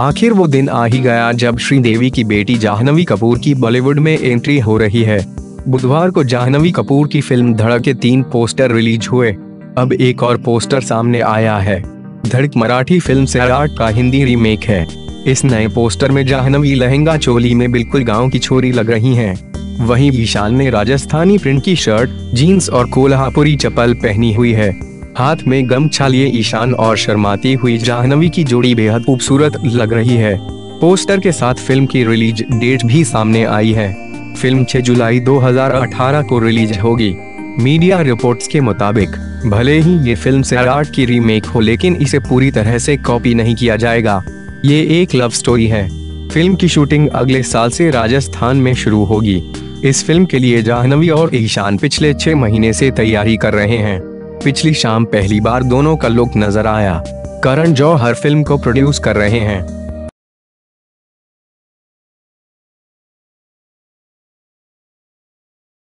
आखिर वो दिन आ ही गया जब श्रीदेवी की बेटी जाह्नवी कपूर की बॉलीवुड में एंट्री हो रही है। बुधवार को जाह्नवी कपूर की फ़िल्म धड़क के तीन पोस्टर रिलीज़ हुए। अब एक और पोस्टर सामने आया है। धड़क मराठी फ़िल्म सैराट का हिंदी रीमेक है। इस नए पोस्टर में जाह्नवी लहंगा चोली में बिल्कुल गाँव की छोरी लग रही हैं। वहीं ईशान ने राजस्थानी प्रिंट की शर्ट, जीन्स और कोल्हापुरी चप्पल पहनी हुई है। हाथ में गमछा लिए ईशान और शर्माती हुई जाह्नवी की जोड़ी बेहद खूबसूरत लग रही है। पोस्टर के साथ फ़िल्म की रिलीज़ डेट भी सामने आई है। फ़िल्म 6 जुलाई 2018 को रिलीज़ होगी। मीडिया रिपोर्ट्स के मुताबिक, भले ही ये फ़िल्म सैराट की रीमेक हो, लेकिन इसे पूरी तरह से कॉपी नहीं किया जाएगा। ये एक लव स्टोरी है। फ़िल्म की शूटिंग अगले साल से राजस्थान में शुरू होगी। इस फ़िल्म के लिए जाह्नवी और ईशान पिछले छह महीने से तैयारी कर रहे हैं। पिछली शाम पहली बार दोनों का लुक नज़र आया। करण जौहर फ़िल्म को प्रोड्यूस कर रहे हैं।